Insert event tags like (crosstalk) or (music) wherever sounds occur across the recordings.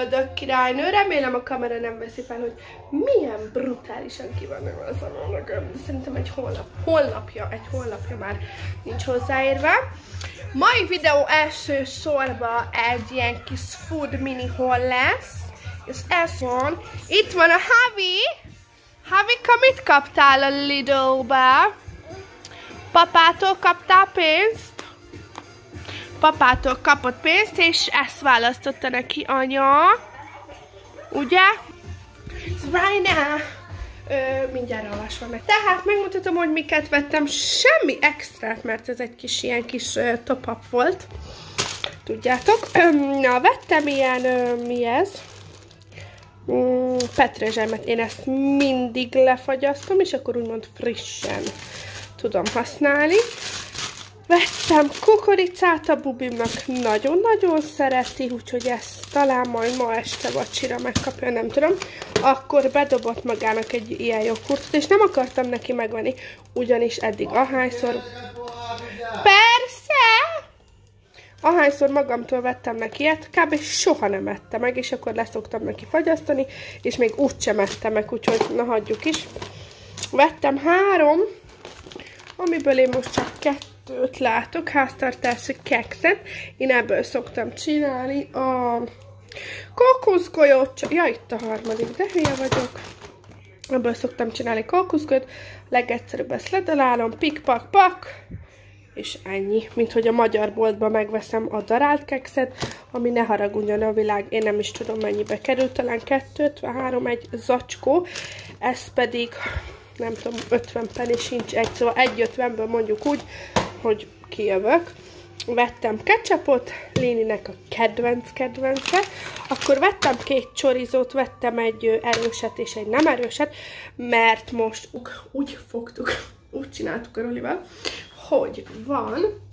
ördög királynő. Remélem a kamera nem veszi fel, hogy milyen brutálisan ki van a Szerintem egy holnap, holnapja, egy holnapja már nincs hozzáérve. Mai videó első sorba egy ilyen kis food mini haul lesz. És ez van. Itt van a Havi. Havika, mit kaptál a Lidl-be? Papától kaptál pénzt? Papától kapott pénzt, és ezt választotta neki anya. Ugye? Ö, mindjárt olvasva meg. Tehát megmutatom, hogy miket vettem. Semmi extrát, mert ez egy kis ilyen kis top-up volt. Tudjátok. Na, vettem ilyen, ö, mi ez? Mm. Én ezt mindig lefagyasztom, és akkor úgymond frissen tudom használni. Vettem kukoricát, a bubimnak nagyon-nagyon szereti, úgyhogy ezt talán majd ma este vacsira megkapja, nem tudom. Akkor bedobott magának egy ilyen joghurtot, és nem akartam neki megvenni, ugyanis eddig ahányszor... Persze! Ahányszor magamtól vettem neki ilyet, kb. soha nem ette meg, és akkor leszoktam neki fagyasztani, és még úgysem ette meg, úgyhogy na hagyjuk is. Vettem három, amiből én most csak kettőt látok, háztartási kekszet. Én ebből szoktam csinálni a kókuszgolyót, ja itt a harmadik, de hülye vagyok. Ebből szoktam csinálni kókuszgolyót, legegyszerűbb ezt ledalálom, pik-pak-pak, és ennyi. Mint hogy a magyar boltban megveszem a darált kekszet, ami ne haragudjon a világ, én nem is tudom mennyibe került, talán 253 egy zacskó, ez pedig nem tudom, 50 penny sincs egy, szóval 1,50-ből mondjuk úgy, hogy kijövök. Vettem ketchupot, Léninek a kedvenc kedvence, akkor vettem két csorizót, vettem egy erőset és egy nem erőset, mert most úgy fogtuk, (laughs) úgy csináltuk a Rolival, hogy van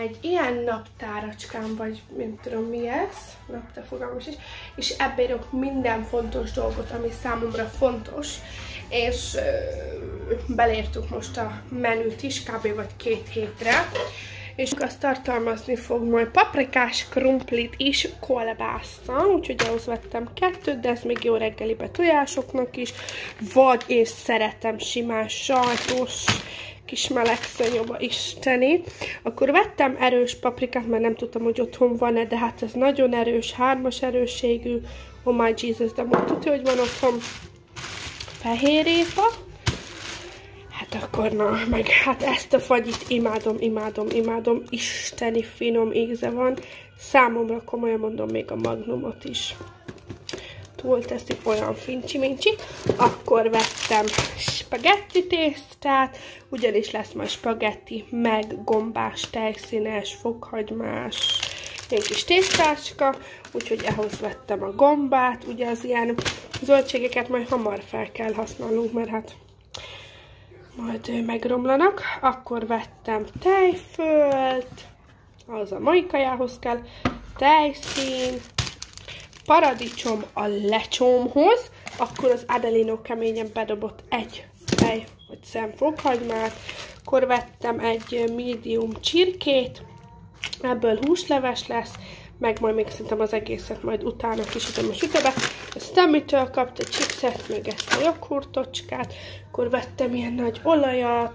egy ilyen naptáracskám, vagy nem tudom mi ez, naptár fogalmas is, és ebbe írok minden fontos dolgot, ami számomra fontos, és ö, belértük most a menüt is, kb. vagy két hétre, és azt tartalmazni fog majd paprikás krumplit is kolbásszal, úgyhogy ahhoz vettem kettőt, de ez még jó reggelibe tojásoknak is, vagy és szeretem simán sajtos, kis meleg szanyóba isteni. Akkor vettem erős paprikát, mert nem tudtam, hogy otthon van-e, de hát ez nagyon erős, hármas erősségű. Oh my Jesus, de most tudja, hogy van otthon fehérrépa. Hát akkor na, meg hát ezt a fagyit imádom, imádom, imádom. Isteni finom íze van. Számomra komolyan mondom még a magnumot is túl teszik olyan fincsi-mincsi. Akkor vettem spagetti tésztát, ugyanis lesz majd spagetti, meg gombás, tejszínes, fokhagymás, egy kis tésztácska, úgyhogy ehhoz vettem a gombát, ugye az ilyen zöldségeket majd hamar fel kell használnunk, mert hát majd megromlanak. Akkor vettem tejfölt, az a mai kajához kell, tejszín, paradicsom a lecsomhoz, akkor az Adelino keményen bedobott egy fej vagy szem fokhagymát, akkor vettem egy medium csirkét, ebből húsleves lesz, meg majd még szerintem az egészet majd utána kisütöm a sütőbe. A Stemmitől kapta chipset, meg ezt a joghurtocskát, akkor vettem ilyen nagy olajat,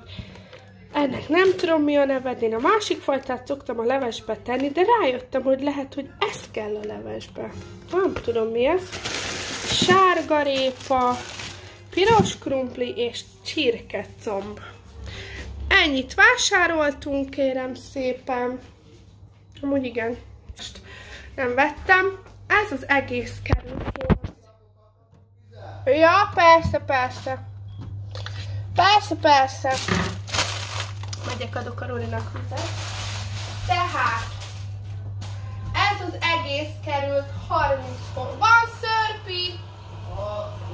ennek nem tudom mi a neved, én a másik fajtát szoktam a levesbe tenni, de rájöttem, hogy lehet, hogy ez kell a levesbe. Nem tudom mi ez. Sárgarépa, piros krumpli és csirkecomb. Ennyit vásároltunk, kérem szépen. Amúgy igen, nem vettem. Ez az egész kerül Ja, persze, persze. Persze, persze. Megyek, adok a Rolinak vizet. Tehát, ez az egész került 30 font. Van szörpi?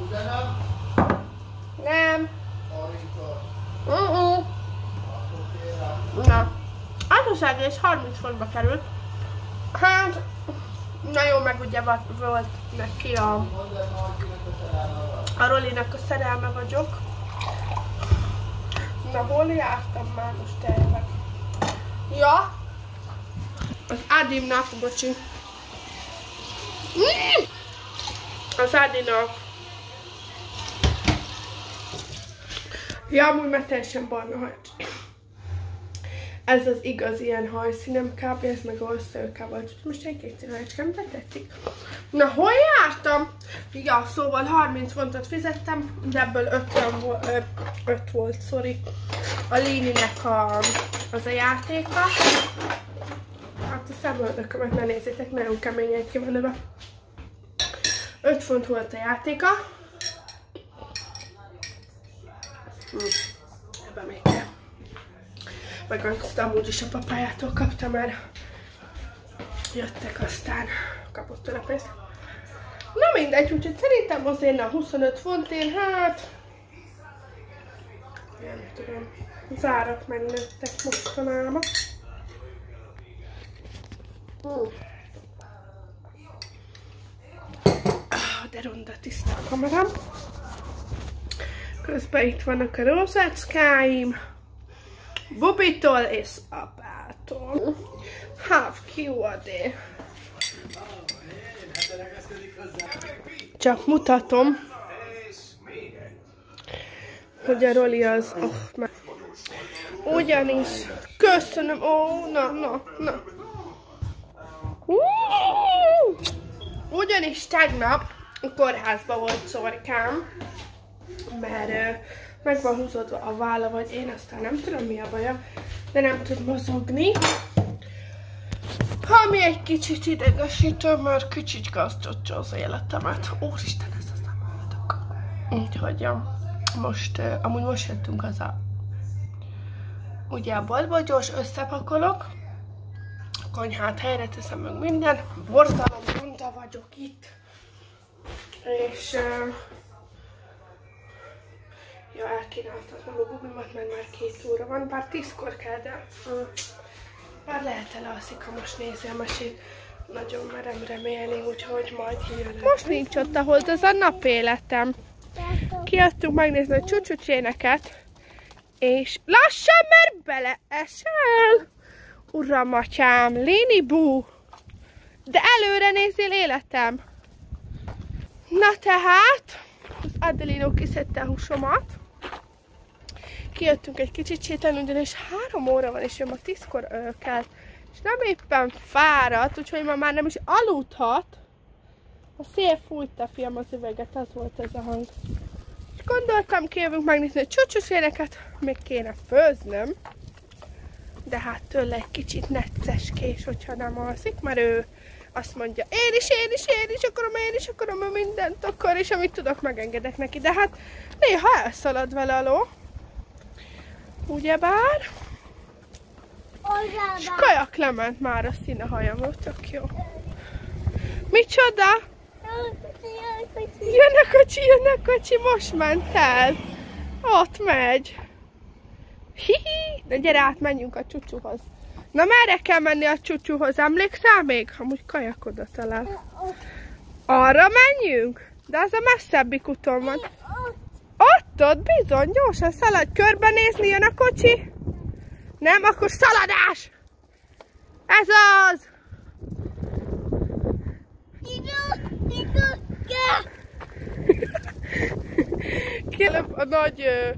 Ugyanaz? Nem. 30 Uh-uh. Na. Az az egész 30 fontba került. Hát, na jó, meg ugye volt neki a, a Rolinak a szerelme vagyok. Na, hol jártam már most tényleg? Ja. Az Adimnak, bocsi. Mm! Az Adinak. Ja, amúgy már teljesen barna haj. Ez az igaz ilyen hajszínem kb. Ez meg a összeőkába. Most egy két színhajcskám, de tetszik. Na, hol jártam? Ja, szóval 30 fontot fizettem, de ebből 50 volt, 5 volt, sorry. A Lininek a, az a játéka. Hát a szemöldökömet ne nézzétek, nagyon keményen ki van ebbe. 5 font volt a játéka. Hm. Ebbe még kell. Meg azt amúgy is a papájától kaptam, mert jöttek aztán kapott tőle pénzt. Na mindegy, úgyhogy szerintem azért a 25 fontén, hát... Nem tudom. Zárak megnőttek mostanában. Mm. De ronda tiszta a kamerám. Közben itt vannak a rózácskáim. Bubitól és apától. Have Q.A.D. Csak mutatom, hogy a Roli az... Oh. Ugyanis. Köszönöm. Ó, oh, na, na, na. Ugyanis tegnap a kórházba volt szorkám, mert meg van húzódva a válla, vagy én aztán nem tudom mi a baja, de nem tud mozogni. Ami egy kicsit idegesítő, mert kicsit gazdatja az életemet. Úristen, ez az nem hallgatok. Úgyhogy most, amúgy most jöttünk az a ugye a boltból gyors összepakolok, konyhát helyre teszem meg minden, borzalom, unta vagyok itt, és uh, ja, elkínáltatnom a bubimat, mert már két óra van, bár tízkor kell, de uh, már lehet elalszik, ha most nézi a mesét. Nagyon merem remélni, úgyhogy majd kijön. Most nincs ott, ahol az a napéletem. Kiadtunk megnézni a csúcsúcséneket, és lassan, mert beleesel. Uram, atyám, Lini Bú. De előre nézzél életem. Na tehát, az Adelino kiszedte a húsomat. Kijöttünk egy kicsit sétálni, ugyanis három óra van, és ő ma tízkor kell. És nem éppen fáradt, úgyhogy ma már nem is aludhat. A szél fújta, fiam, az üveget, az volt ez a hang. És gondoltam, kijövünk megnézni a csúcsos éneket, még kéne főznöm. De hát tőle egy kicsit necceskés, hogyha nem alszik, mert ő azt mondja, én is, én is, én is akarom, én is akarom, ő mindent akar, és amit tudok, megengedek neki. De hát néha elszalad vele a ló. Ugyebár? És kajak lement már a színe hajamról, tök jó. Micsoda? Jön a kocsi, jön a kocsi, most ment el. Ott megy. Hihi, de gyere át, menjünk a csúcsúhoz. Na merre kell menni a csúcsúhoz, emlékszel még? Amúgy kajak oda talál. Arra menjünk? De az a messzebbik úton van. Ott, bizony, gyorsan szaladj. Körbenézni jön a kocsi? Nem, akkor szaladás! Ez az! (laughs) Kérlek a nagy uh,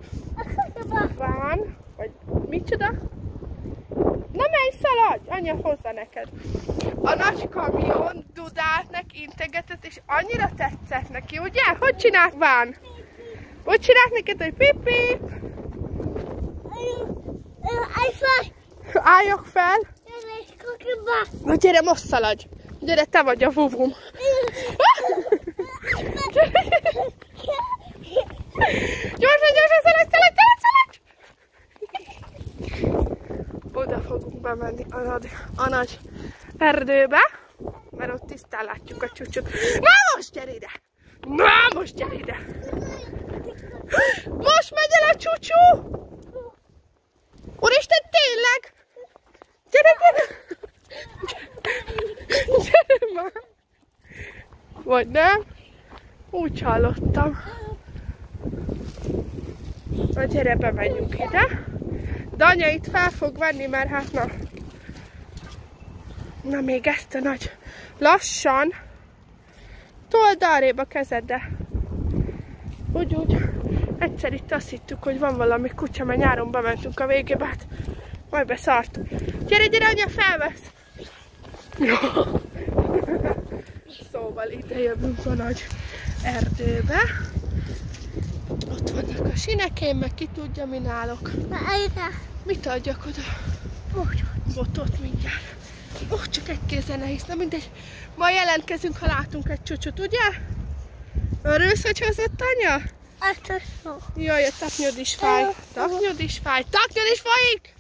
ván, vagy micsoda? Na menj, szaladj! Anya hozza neked. A nagy kamion dudált neki, integetett, és annyira tetszett neki, ugye? Hogy csinált ván? Hogy csinált neked, hogy pip pip? Álljak fel! Na gyere, most szaladj! Gyere, te vagy a vuvum! Gyorsan, gyorsan, szaladj, szaladj, szaladj, szaladj! Oda fogunk bemenni a nagy, a nagy erdőbe, mert ott tisztán látjuk a csúcsot. Na most gyere ide! Na most gyere ide! Most megy el a csúcsú! Úristen, tényleg! Gyere, gyere! Gyere már! Vagy nem? Úgy hallottam. Na gyere, bemegyünk ide. De itt fel fog venni, mert hát na... Na még ezt a nagy... Lassan. Told arrébb a kezeddel. Úgy, úgy. Egyszer itt azt hittük, hogy van valami kutya, mert nyáron bementünk a végébe, hát majd beszartunk. Gyere, gyere, anya, felvesz! (laughs) Szóval ide jövünk a nagy erdőbe. Ott vannak a sinekém, meg ki tudja, mi nálok. Mit adjak oda? Botot mindjárt. Ó, oh, csak egy kézzel nehéz, na mindegy. Ma jelentkezünk, ha látunk egy csúcsot, ugye? Örülsz, hogy hozott anya? Szó. Jaj, a taknyod is fáj. Taknyod is fáj. Taknyod is folyik!